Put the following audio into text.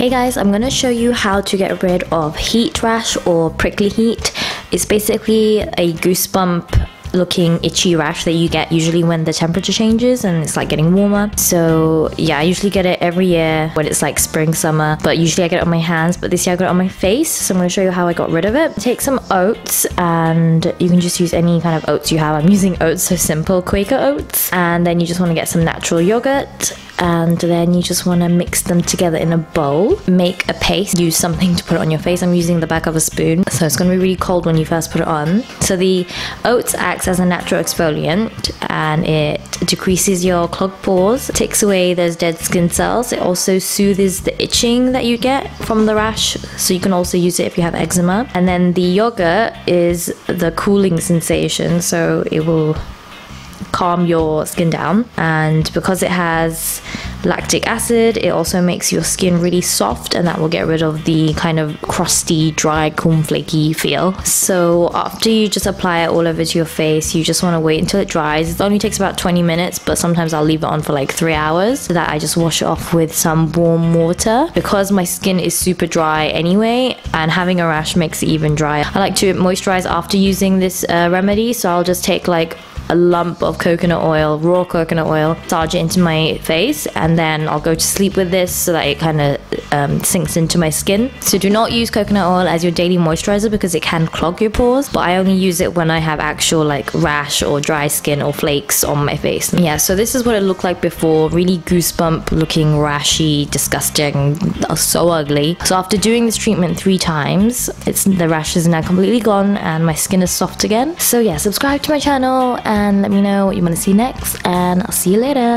Hey guys, I'm gonna show you how to get rid of heat rash or prickly heat. It's basically a goosebump looking itchy rash that you get usually when the temperature changes and it's like getting warmer. So yeah, I usually get it every year when it's like spring, summer, but usually I get it on my hands, but this year I got it on my face. So I'm gonna show you how I got rid of it. Take some oats and you can just use any kind of oats you have. I'm using oats, so simple Quaker oats. And then you just wanna get some natural yogurt and then you just want to mix them together in a bowl. Make a paste, use something to put it on your face. I'm using the back of a spoon, so it's going to be really cold when you first put it on. So the oats as a natural exfoliant and it decreases your clogged pores, takes away those dead skin cells. It also soothes the itching that you get from the rash, so you can also use it if you have eczema. And then the yogurt is the cooling sensation, so it will calm your skin down. And because it has lactic acid, it also makes your skin really soft and that will get rid of the kind of crusty, dry, cornflakey feel. So after you just apply it all over to your face, you just want to wait until it dries. It only takes about 20 minutes, but sometimes I'll leave it on for like three hours so that I just wash it off with some warm water. Because my skin is super dry anyway, and having a rash makes it even drier. I like to moisturize after using this uh, remedy, so I'll just take like a lump of coconut oil, raw coconut oil, massage it into my face, and then I'll go to sleep with this so that it kind of um, sinks into my skin. So do not use coconut oil as your daily moisturizer because it can clog your pores, but I only use it when I have actual like rash or dry skin or flakes on my face. Yeah, so this is what it looked like before, really goosebump looking, rashy, disgusting, so ugly. So after doing this treatment three times, it's the rash is now completely gone and my skin is soft again. So yeah, subscribe to my channel and and let me know what you want to see next and I'll see you later.